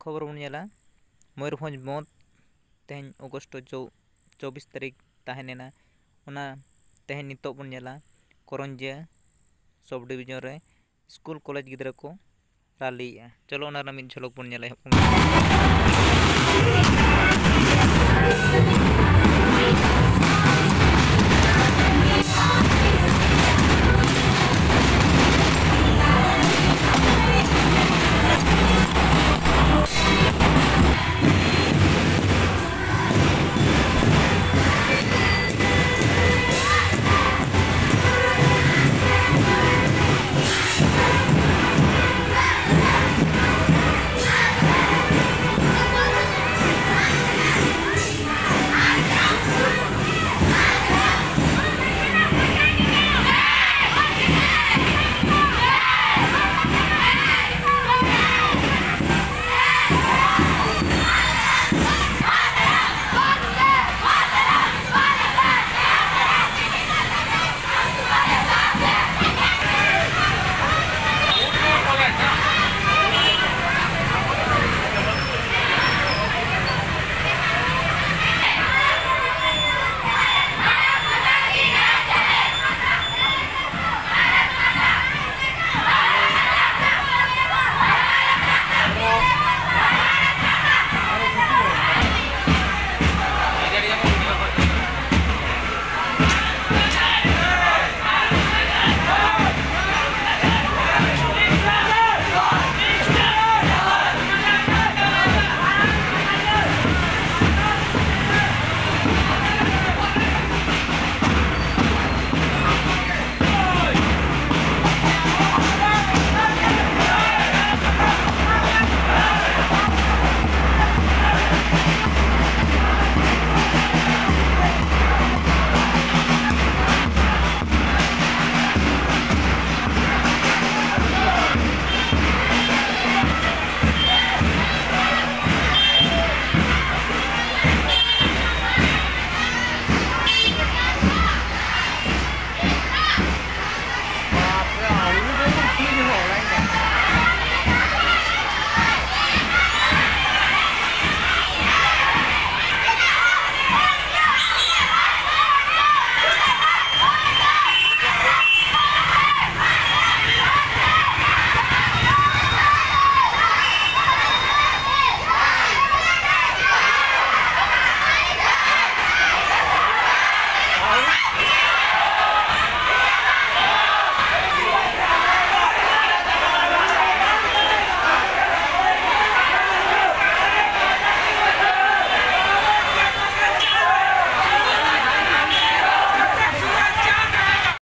खबर बन नेला मत बंद तेहन चौ, चौबीस तारीख तहनेना ओना तेहन नितो Karanjia sub division school college गिद्रा को चलो ओना झलक बन